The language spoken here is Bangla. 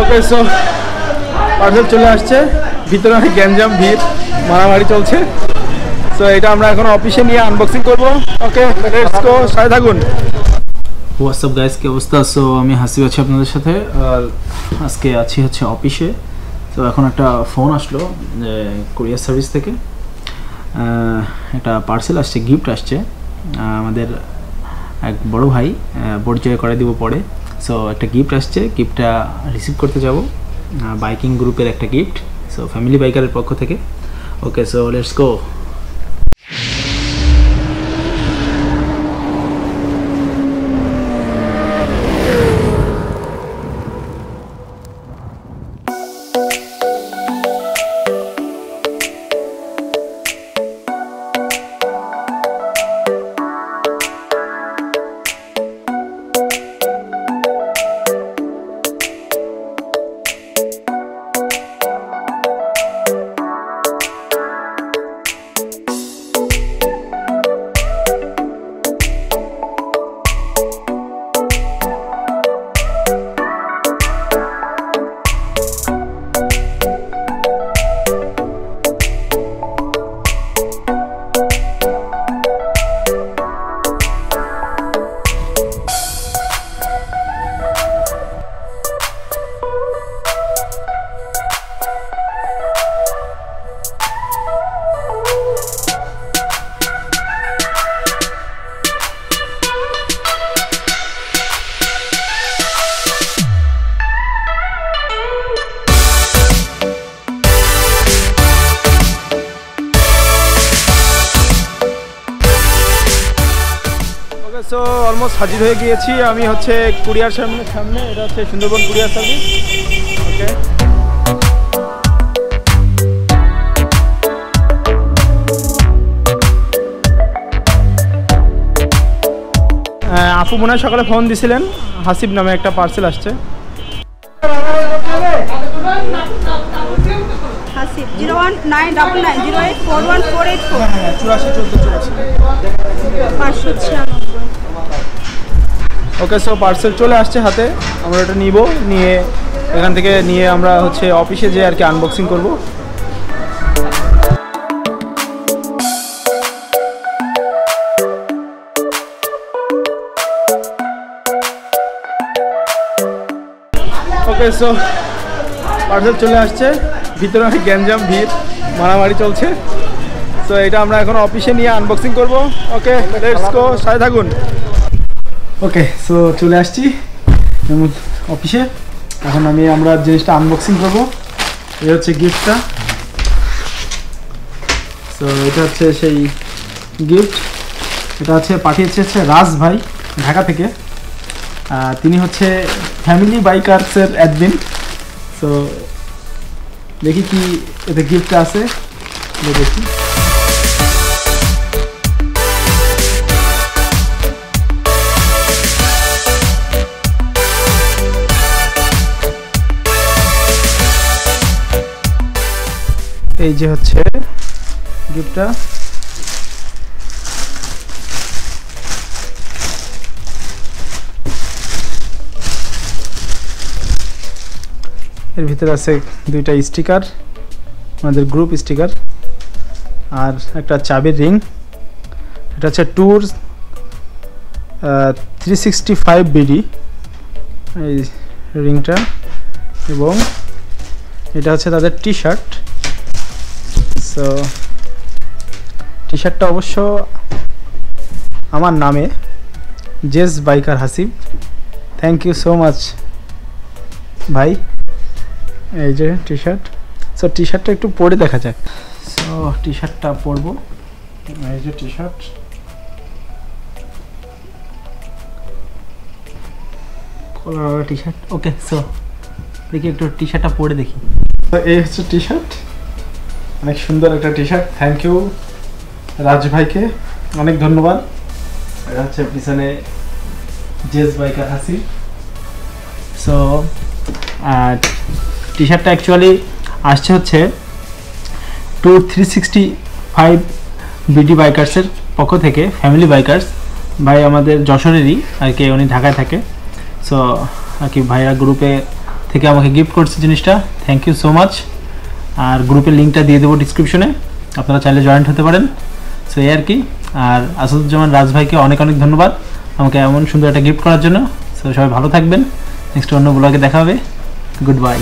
ওকে সো পার্সেল চলে আসছে। ভিতরে অনেক গ্যাঞ্জাম ভিড়, মারামারি চলছে। সো এটা আমরা এখন অফিসে নিয়ে আনবক্সিং করব। ওকে লেটস গো থাকুন। হোয়াটসঅ্যাপ গাইস কি অবস্থা? সো আমি হাসিব আছি আপনাদের সাথে। আর আজকে আছি হচ্ছে অফিসে তো এখন একটা ফোন আসলো যে কুরিয়ার সার্ভিস থেকে। একটা পার্সেল আসছে গিফট আসছে। আমাদের এক বড় ভাই পরিচয় করে দিব পরে। সো একটা গিফট আসছে গিফটটা রিসিভ করতে যাব। বাইকিং গ্রুপের একটা গিফট সো ফ্যামিলি বাইকারের পক্ষ থেকে। Okay so let's go so almost হাজির হয়ে গিয়েছি। আমি হচ্ছে কুরিয়ার সামনের সামনে এটা হচ্ছে সুন্দরবন কুরিয়ার সার্ভিস। ওকে আপু মনে হয় সকালে ফোন দিছিলেন। হাসিব নামে একটা পার্সেল আসছে। Hasib zero one nine double nine zero eight four one four eight four. হ্যাঁ চুরাশি চোদ্দ চুরাশি। ওকে সো পার্সেল চলে আসছে হাতে। আমরা ওটা নিব, নিয়ে এখান থেকে নিয়ে আমরা হচ্ছে অফিসে যেয়ে আর কি আনবক্সিং করব। ওকে সো পার্সেল চলে আসছে। ভিতরে অনেক গ্যাঞ্জাম ভিড়, মারামারি চলছে। তো এটা আমরা এখন অফিসে নিয়ে আনবক্সিং করব। ওকে লেটস গো সাথে থাকুন। ওকে সো চলে আসছি যেমন অফিসে এখন আমি আমরা জিনিসটা আনবক্সিং করব। এই হচ্ছে গিফটটা সো এটা হচ্ছে সেই গিফট এটা হচ্ছে পাঠিয়েছে হচ্ছে রাজ ভাই, ঢাকা থেকে। তিনি হচ্ছে ফ্যামিলি বাইকার্সের অ্যাডমিন সো দেখি কি এতে গিফটটা আছে। দেখি। এই যে হচ্ছে গিফটটা। এর ভিতরে আছে দুইটা স্টিকার, আমাদের গ্রুপ স্টিকার, আর একটা চাবির রিং। এটা হচ্ছে tour three sixty five BD এই রিংটা। এবং এটা হচ্ছে তাদের টি শার্ট সো টি শার্টটা অবশ্য আমার নামে Jess biker Hasib thank you so much ভাই, এই যে টি শার্ট সো টি শার্টটা একটু পরে দেখা যাক। সো টি শার্টটা পরবো। এই যে T shirt collar T shirt okay so দেখি একটু টি শার্টটা পরে দেখি। তো এই হচ্ছে টি শার্ট অনেক সুন্দর একটা T shirt thank you Raj ভাইকে। অনেক ধন্যবাদ। এটা হচ্ছে পিছনে জেস বাইকার হাসি। সো টি শার্টটা অ্যাকচুয়ালি আসছে হচ্ছে two three sixty five BD বাইকার্সের পক্ষ থেকে ফ্যামিলি বাইকার্স ভাই আমাদের যশোরেরই, আর কি উনি ঢাকায় থাকে। সো আর কি ভাইরা গ্রুপে থেকে আমাকে গিফট করছে জিনিসটা। থ্যাংক ইউ সো মাচ আর গ্রুপের লিঙ্কটা দিয়ে দেবো ডিসক্রিপশনে আপনারা চাইলে জয়েন্ট হতে পারেন। সো এই আর কি। আর আসাদুজ্জামান রাজভাইকে অনেক অনেক ধন্যবাদ আমাকে এমন সুন্দর একটা গিফট করার জন্য। সো সবাই ভালো থাকবেন। নেক্সট অন্য ব্লগে দেখা হবে। Good bye